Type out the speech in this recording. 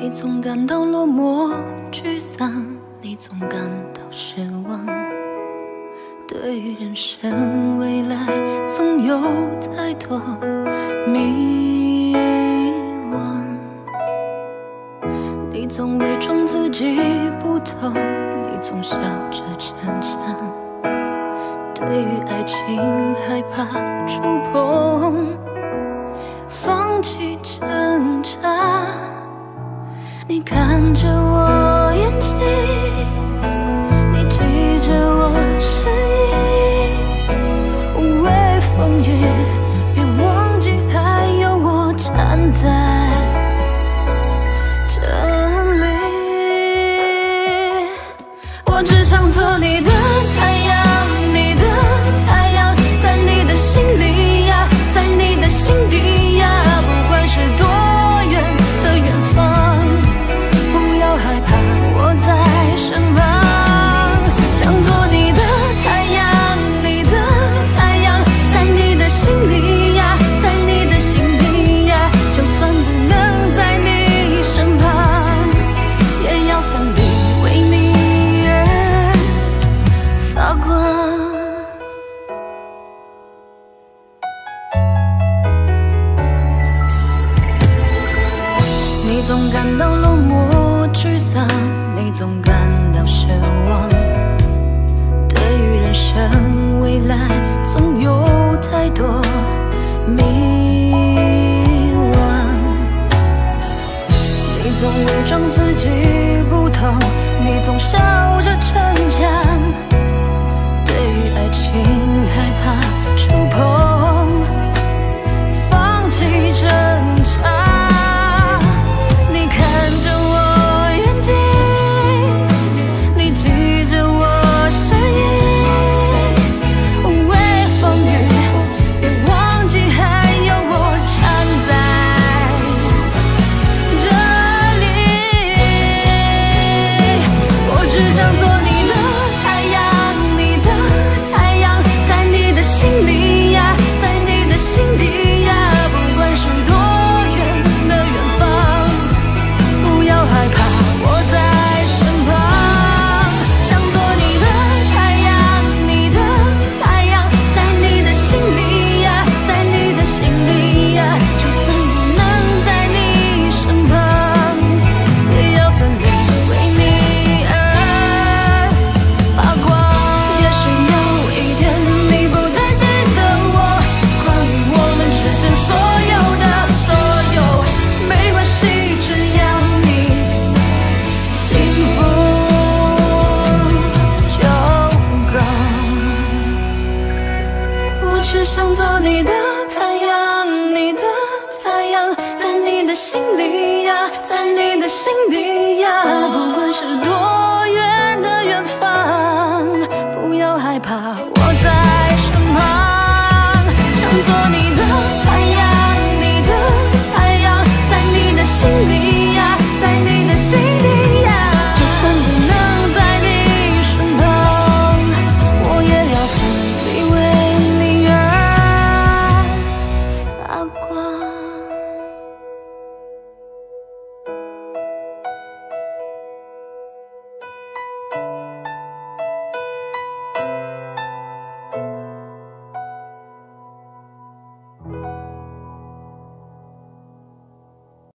你总感到落寞、沮丧，你总感到失望。对于人生未来，总有太多迷惘。你总伪装自己不痛，你总笑着逞强。对于爱情，害怕触碰，放弃挣扎。你看着我眼睛，你记着我声音，无畏风雨，别忘记还有我站在这里。我只想做你的总感到落寞、沮丧，你总感到失望。对于人生未来，总有太多迷惘。你总伪装自己不痛，你总笑着逞强。心里呀，在你呀，不管是多